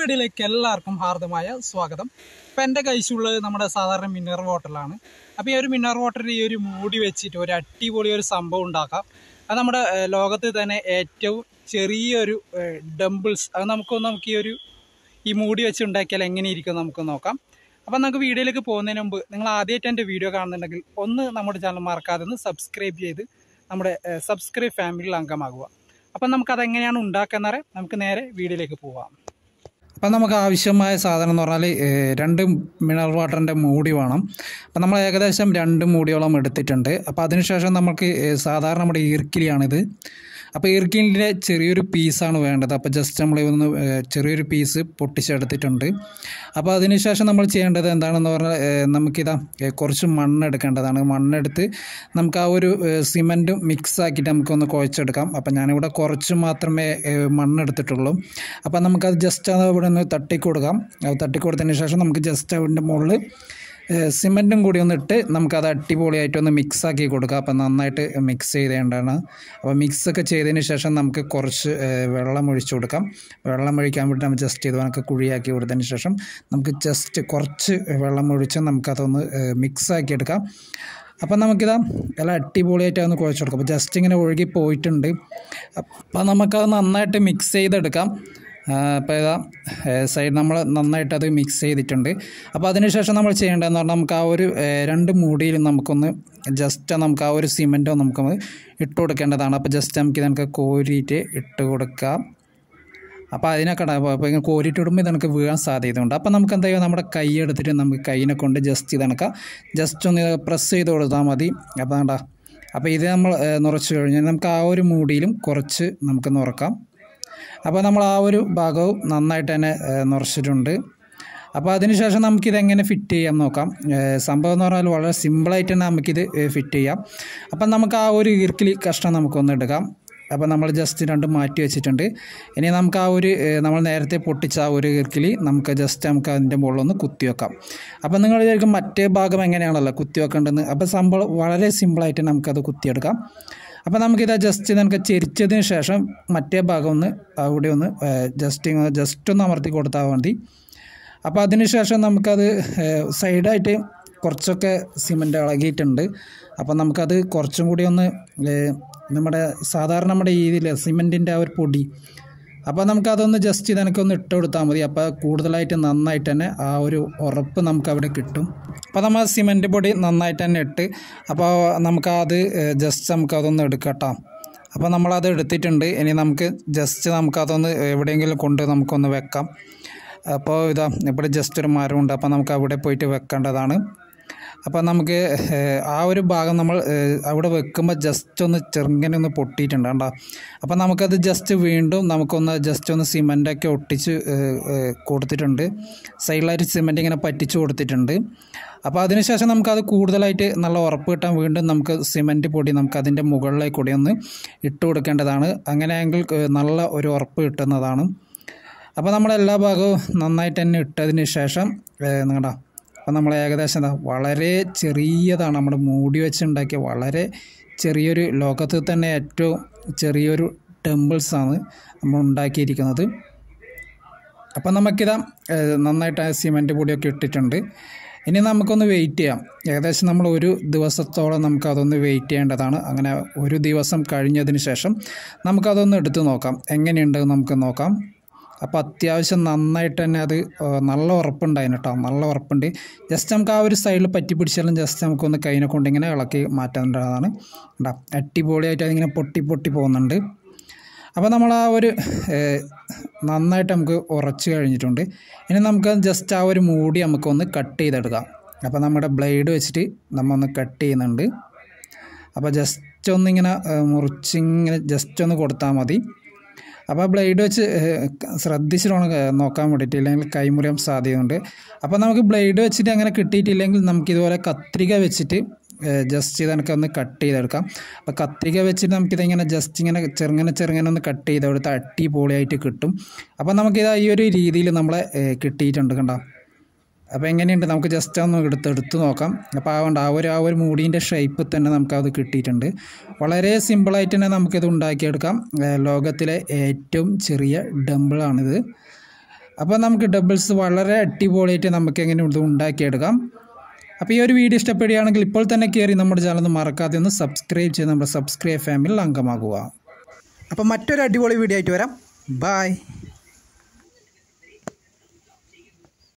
വീഡിയോയിലേക്ക് എല്ലാവർക്കും ഹാർദമായ സ്വാഗതം. ഇപ്പം എന്റെ കൈശുള്ളത് നമ്മുടെ സാധാരണ മിന്നർ വാട്ടറിലാണ്. അപ്പോൾ ഈ ഒരു മിന്നർ വാട്ടറിൽ ഈ ഒരു മൂടി വെച്ചിട്ട് ഒരു അടിപൊളി ഒരു സംഭവം ഉണ്ടാക്കാം. അത് നമ്മുടെ ലോകത്ത് തന്നെ ഏറ്റവും ചെറിയൊരു ഡംബിൾസ് അത് നമുക്കൊന്ന് നമുക്ക് ഈ ഒരു ഈ മൂടി വെച്ച് ഉണ്ടാക്കിയാൽ എങ്ങനെ ഇരിക്കും നമുക്ക് നോക്കാം. അപ്പം നമുക്ക് വീഡിയോയിലേക്ക് പോകുന്നതിന് മുമ്പ് നിങ്ങൾ ആദ്യമായിട്ട് എന്റെ വീഡിയോ കാണുന്നുണ്ടെങ്കിൽ ഒന്ന് നമ്മുടെ ചാനൽ മറക്കാതെ ഒന്ന് സബ്സ്ക്രൈബ് ചെയ്ത് നമ്മുടെ സബ്സ്ക്രൈബ് ഫാമിലിയിൽ അംഗമാകുക. അപ്പം നമുക്കതെങ്ങനെയാണ് ഉണ്ടാക്കുന്നറിയാം നമുക്ക് നേരെ വീഡിയോയിലേക്ക് പോവാം. അപ്പം നമുക്ക് ആവശ്യമായ സാധനം എന്ന് പറഞ്ഞാൽ രണ്ട് മിനറൽ വാട്ടറിന്റെ മൂടി വേണം. അപ്പം നമ്മൾ ഏകദേശം രണ്ട് മൂടിയോളം എടുത്തിട്ടുണ്ട്. അപ്പോൾ അതിനുശേഷം നമുക്ക് സാധാരണ നമ്മുടെ ഈർക്കിലിയാണിത്. അപ്പോൾ ഇർക്കിന്റെ ചെറിയൊരു പീസാണ് വേണ്ടത്. അപ്പോൾ ജസ്റ്റ് നമ്മൾ ഒന്ന് ചെറിയൊരു പീസ് പൊട്ടിച്ചെടുത്തിട്ടുണ്ട്. അപ്പോൾ അതിനുശേഷം നമ്മൾ ചെയ്യേണ്ടത് എന്താണെന്ന് പറഞ്ഞാൽ നമുക്കിതാ കുറച്ച് മണ്ണ് എടുക്കേണ്ടതാണ്. മണ്ണെടുത്ത് നമുക്ക് ആ ഒരു സിമന്റും മിക്സ് ആക്കിയിട്ട് നമുക്കൊന്ന് കുഴച്ചെടുക്കാം. അപ്പം ഞാനിവിടെ കുറച്ച് മാത്രമേ മണ്ണെടുത്തിട്ടുള്ളൂ അപ്പം നമുക്കത് ജസ്റ്റ് അത് ഇവിടെ നിന്ന് തട്ടിക്കൊടുക്കാം. അത് തട്ടിക്കൊടുത്തതിന് ശേഷം നമുക്ക് ജസ്റ്റ് അതിന്റെ മുകളിൽ സിമന്റും കൂടി ഒന്ന് ഇട്ട് നമുക്കത് മിക്സ് ആക്കി കൊടുക്കുക അപ്പം നന്നായിട്ട് മിക്സ് ചെയ്തേണ്ടതാണ്. അപ്പോൾ മിക്സ് ഒക്കെ ചെയ്തതിന് ശേഷം നമുക്ക് കുറച്ച് വെള്ളം ഒഴിച്ചു കൊടുക്കാം. വെള്ളം ഒഴിക്കാൻ വേണ്ടി നമ്മൾ ജസ്റ്റ് ഇത് കണക്ക് കുഴിയാക്കി കൊടുത്തതിന് ശേഷം നമുക്ക് ജസ്റ്റ് കുറച്ച് വെള്ളം ഒഴിച്ച് നമുക്കതൊന്ന് മിക്സ് ആക്കി എടുക്കാം. അപ്പം നമുക്കിതാ എല്ലാം അടിപൊളിയായിട്ട് ഒന്ന് കുഴച്ച് കൊടുക്കാം. അപ്പോൾ ജസ്റ്റ് ഇങ്ങനെ ഒഴുകി പോയിട്ടുണ്ട്. അപ്പം നമുക്കത് നന്നായിട്ട് മിക്സ് ചെയ്തെടുക്കാം. അപ്പോൾ ഇതാ സൈഡ് നമ്മൾ നന്നായിട്ട് അത് മിക്സ് ചെയ്തിട്ടുണ്ട്. അപ്പോൾ അതിനുശേഷം നമ്മൾ ചെയ്യേണ്ടതെന്ന് പറഞ്ഞാൽ നമുക്ക് ആ ഒരു രണ്ട് മൂടിയിലും നമുക്കൊന്ന് ജസ്റ്റ് നമുക്ക് ആ ഒരു സിമന്റോ നമുക്കൊന്ന് ഇട്ട് കൊടുക്കേണ്ടതാണ്. അപ്പോൾ ജസ്റ്റ് നമുക്ക് ഇതൊക്കെ കോരിയിട്ട് ഇട്ട് കൊടുക്കാം. അപ്പോൾ അതിനൊക്കെ അപ്പോൾ ഇങ്ങനെ കോരിയിട്ട് ഇടുമ്പോൾ ഇതണക്ക് വീഴാൻ സാധ്യതയുണ്ട്. അപ്പോൾ നമുക്ക് എന്താ നമ്മുടെ കൈ എടുത്തിട്ട് നമുക്ക് കൈയിനെ കൊണ്ട് ജസ്റ്റ് ഇതണക്ക ജസ്റ്റ് ഒന്ന് പ്രസ് ചെയ്ത് കൊടുത്താൽ മതി. അപ്പോൾ വേണ്ട അപ്പോൾ ഇത് നമ്മൾ നിറച്ച് കഴിഞ്ഞാൽ നമുക്ക് ആ ഒരു മൂടിയിലും കുറച്ച് നമുക്ക് നിറക്കാം അപ്പോൾ നമ്മൾ ആ ഒരു ഭാഗവും നന്നായിട്ട് തന്നെ നിറച്ചിട്ടുണ്ട്. അപ്പോൾ അതിനുശേഷം നമുക്കിതെങ്ങനെ ഫിറ്റ് ചെയ്യാം നോക്കാം. സംഭവം എന്ന് പറഞ്ഞാൽ വളരെ സിമ്പിളായിട്ട് തന്നെ നമുക്കിത് ഫിറ്റ് ചെയ്യാം. അപ്പം നമുക്ക് ആ ഒരു ഈർക്കിലി കഷ്ണം നമുക്കൊന്ന് എടുക്കാം. അപ്പോൾ നമ്മൾ ജസ്റ്റ് രണ്ട് മാറ്റി വെച്ചിട്ടുണ്ട്. ഇനി നമുക്ക് ആ ഒരു നമ്മൾ നേരത്തെ പൊട്ടിച്ച ആ ഒരു ഈർക്കിലി നമുക്ക് ജസ്റ്റ് നമുക്ക് അതിന്റെ മുകളിലൊന്ന് കുത്തി വെക്കാം. അപ്പോൾ നിങ്ങൾ വിചാരിക്കും മറ്റേ ഭാഗം എങ്ങനെയാണല്ലോ കുത്തി വെക്കേണ്ടതെന്ന്. അപ്പോൾ സംഭവം വളരെ സിമ്പിളായിട്ട് നമുക്കത് കുത്തിയെടുക്കാം. അപ്പോൾ നമുക്കിത് ജസ്റ്റ് നമുക്ക് ചെരിച്ചതിന് ശേഷം മറ്റേ ഭാഗം ഒന്ന് അവിടെ ഒന്ന് ജസ്റ്റ് ജസ്റ്റ് ഒന്ന് അമർത്തി കൊടുത്താൽ മതി. അപ്പോൾ അതിന് ശേഷം നമുക്കത് സൈഡായിട്ട് കുറച്ചൊക്കെ സിമന്റ് ഇളകിയിട്ടുണ്ട്. അപ്പോൾ നമുക്കത് കുറച്ചും കൂടി ഒന്ന് നമ്മുടെ സാധാരണ നമ്മുടെ ഇതിൽ സിമന്റിന്റെ ആ ഒരു പൊടി. അപ്പോൾ നമുക്കതൊന്ന് ജസ്റ്റ് ഇതെനിക്കൊന്ന് ഇട്ട് കൊടുത്താൽ മതി. അപ്പോൾ കൂടുതലായിട്ട് നന്നായിട്ട് തന്നെ ആ ഒരു ഉറപ്പ് നമുക്ക് അവിടെ കിട്ടും. അപ്പോൾ നമ്മൾ സിമന്റ് പൊടി നന്നായിട്ട് തന്നെ ഇട്ട് അപ്പോൾ നമുക്കത് ജസ്റ്റ് നമുക്കതൊന്ന് എടുക്കട്ടോ. അപ്പോൾ നമ്മളത് എടുത്തിട്ടുണ്ട്. ഇനി നമുക്ക് ജസ്റ്റ് നമുക്കതൊന്ന് എവിടെയെങ്കിലും കൊണ്ട് നമുക്കൊന്ന് വെക്കാം. അപ്പോൾ ഇതാ ഇവിടെ ജസ്റ്റ് ഒരു മരമുണ്ട്. അപ്പോൾ നമുക്ക് അവിടെ പോയിട്ട് വെക്കേണ്ടതാണ്. അപ്പോൾ നമുക്ക് ആ ഒരു ഭാഗം നമ്മൾ അവിടെ വെക്കുമ്പോൾ ജസ്റ്റ് ഒന്ന് ചെറുങ്ങനെ ഒന്ന് പൊട്ടിയിട്ടുണ്ട് കണ്ടോ? അപ്പോൾ നമുക്കത് ജസ്റ്റ് വീണ്ടും നമുക്കൊന്ന് ജസ്റ്റ് ഒന്ന് സിമന്റൊക്കെ ഒട്ടിച്ച് കൊടുത്തിട്ടുണ്ട്. സൈഡിലായിട്ട് സിമന്റ് ഇങ്ങനെ പറ്റിച്ച് കൊടുത്തിട്ടുണ്ട്. അപ്പോൾ അതിനുശേഷം നമുക്കത് കൂടുതലായിട്ട് നല്ല ഉറപ്പ് കിട്ടാൻ വീണ്ടും നമുക്ക് സിമന്റ് പൊടി നമുക്ക് അതിന്റെ മുകളിലേക്ക് കൂടി ഒന്ന് ഇട്ട് കൊടുക്കേണ്ടതാണ്. അങ്ങനെയെങ്കിൽ നല്ല ഒരു ഉറപ്പ് കിട്ടുന്നതാണ്. അപ്പോൾ നമ്മൾ എല്ലാ ഭാഗവും നന്നായിട്ട് തന്നെ ഇട്ടതിന് ശേഷം നിങ്ങളുടെ അപ്പോൾ നമ്മൾ ഏകദേശം എന്താ വളരെ ചെറിയതാണ് നമ്മൾ മൂടി വെച്ചുണ്ടാക്കിയ വളരെ ചെറിയൊരു ലോകത്ത് തന്നെ ഏറ്റവും ചെറിയൊരു ടെമ്പിൾസാണ് നമ്മൾ ഉണ്ടാക്കിയിരിക്കുന്നത്. അപ്പം നമുക്കിതാ നന്നായിട്ട് സിമന്റ് പൊടിയൊക്കെ ഇട്ടിട്ടുണ്ട്. ഇനി നമുക്കൊന്ന് വെയിറ്റ് ചെയ്യാം. ഏകദേശം നമ്മൾ ഒരു ദിവസത്തോളം നമുക്ക് അതൊന്ന് വെയിറ്റ് ചെയ്യേണ്ടതാണ്. അങ്ങനെ ഒരു ദിവസം കഴിഞ്ഞതിന് ശേഷം നമുക്കതൊന്ന് എടുത്ത് നോക്കാം. എങ്ങനെയുണ്ടെന്ന് നമുക്ക് നോക്കാം. അപ്പോൾ അത്യാവശ്യം നന്നായിട്ട് തന്നെ അത് നല്ല ഉറപ്പുണ്ടായിരുന്നു കേട്ടോ നല്ല ഉറപ്പുണ്ട്. ജസ്റ്റ് നമുക്ക് ആ ഒരു സൈഡിൽ പറ്റി പിടിച്ചാലും ജസ്റ്റ് നമുക്കൊന്ന് കൈനെ കൊണ്ട് ഇങ്ങനെ ഇളക്കി മാറ്റേണ്ടതാണ് കേട്ടോ അടിപൊളിയായിട്ട് അതിങ്ങനെ പൊട്ടി പൊട്ടി പോകുന്നുണ്ട്. അപ്പോൾ നമ്മൾ ആ ഒരു നന്നായിട്ട് നമുക്ക് ഉറച്ച് കഴിഞ്ഞിട്ടുണ്ട്. ഇനി നമുക്ക് ജസ്റ്റ് ആ ഒരു മൂടി നമുക്കൊന്ന് കട്ട് ചെയ്തെടുക്കാം. അപ്പോൾ നമ്മുടെ ബ്ലേഡ് വെച്ചിട്ട് നമ്മൾ ഒന്ന് കട്ട് ചെയ്യുന്നുണ്ട്. അപ്പോൾ ജസ്റ്റ് ഒന്നിങ്ങനെ മുറിച്ചിങ്ങനെ ജസ്റ്റ് ഒന്ന് കൊടുത്താൽ മതി. അപ്പോൾ ആ ബ്ലേഡ് വെച്ച് ശ്രദ്ധിച്ചിട്ട് നോക്കാൻ വേണ്ടിയിട്ട് ഇല്ലെങ്കിൽ കൈമുറിയാൻ സാധ്യതയുണ്ട്. അപ്പോൾ നമുക്ക് ബ്ലേഡ് വെച്ചിട്ട് അങ്ങനെ കിട്ടിയിട്ടില്ലെങ്കിൽ നമുക്ക് ഇതുപോലെ കത്രിക വെച്ചിട്ട് ജസ്റ്റ് ഇതൊക്കെ ഒന്ന് കട്ട് ചെയ്തെടുക്കാം. അപ്പോൾ കത്രിക വെച്ചിട്ട് നമുക്കിതിങ്ങനെ ജസ്റ്റ് ഇങ്ങനെ ചെറുങ്ങനെ ചെറുങ്ങനെ ഒന്ന് കട്ട് ചെയ്തെടുത്ത് അടിപൊളിയായിട്ട് കിട്ടും. അപ്പോൾ നമുക്കിത് ഈ ഒരു രീതിയിൽ നമ്മളെ കിട്ടിയിട്ടുണ്ട് കണ്ടോ. അപ്പോൾ എങ്ങനെയുണ്ട്? നമുക്ക് ജസ്റ്റ് ഒന്ന് എടുത്ത് എടുത്ത് നോക്കാം. അപ്പോൾ അതുകൊണ്ട് ആ ഒരു ആ ഒരു മൂടീന്റെ ഷേപ്പ് തന്നെ നമുക്കത് കിട്ടിയിട്ടുണ്ട്. വളരെ സിമ്പിളായിട്ട് തന്നെ നമുക്കിത് ഉണ്ടാക്കിയെടുക്കാം. ലോകത്തിലെ ഏറ്റവും ചെറിയ ഡമ്പിളാണിത് അപ്പോൾ നമുക്ക് ഡബിൾസ് വളരെ അടിപൊളിയായിട്ട് നമുക്ക് എങ്ങനെ ഇത് ഉണ്ടാക്കിയെടുക്കാം. അപ്പോൾ ഈ ഒരു വീഡിയോ ഇഷ്ടപ്പെടുകയാണെങ്കിൽ ഇപ്പോൾ തന്നെ കയറി നമ്മുടെ ചാനൽ ഒന്ന് മറക്കാതെ ഒന്ന് സബ്സ്ക്രൈബ് ചെയ്ത് നമ്മുടെ സബ്സ്ക്രൈബ് ഫാമിലിയിൽ അംഗമാകുക. അപ്പോൾ മറ്റൊരു അടിപൊളി വീഡിയോ ആയിട്ട് വരാം. ബായ്